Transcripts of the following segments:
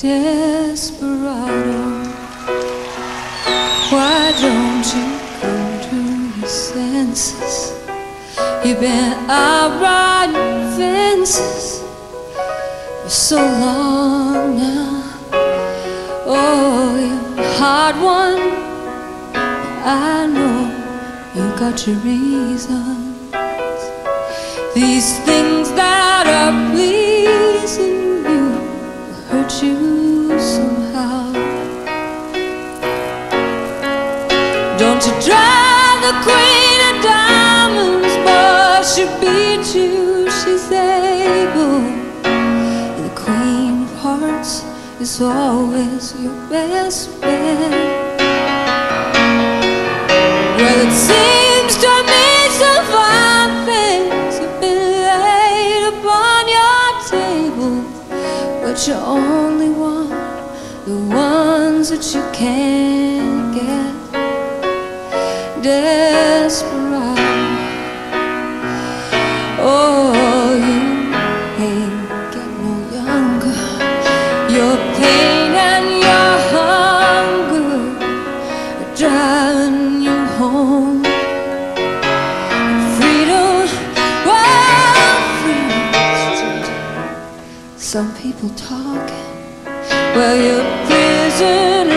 Desperado, why don't you come to your senses? You've been out riding fences for so long now. Oh, you're a hard one. I know you got your reasons. These things that Don't you try the queen of diamonds, but she beat you. She's able. And the queen of hearts is always your best bet. Well, it seems to me some fine things have been laid upon your table, but you only want the ones that you can't get. Desperado, oh, you ain't get no younger. Your pain and your hunger are driving you home. Freedom, well, freedom. Some people talking. Well, you're prisoners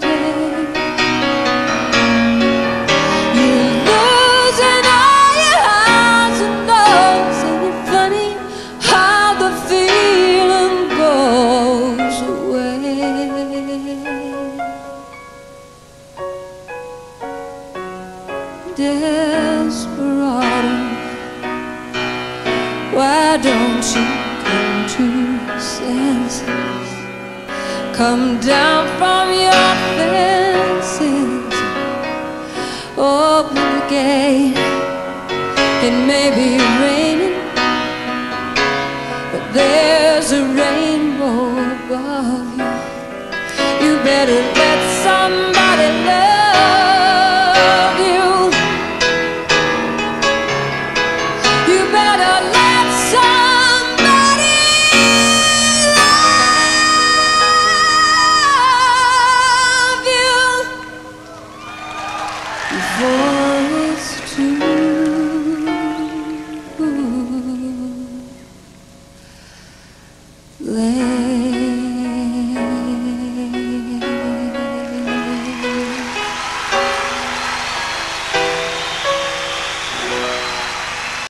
day, funny how the feeling goes away. Desperado, why don't you come to senses? Come down from your fences, open the gate. It may be raining, but there's a rainbow above you. You better let voice to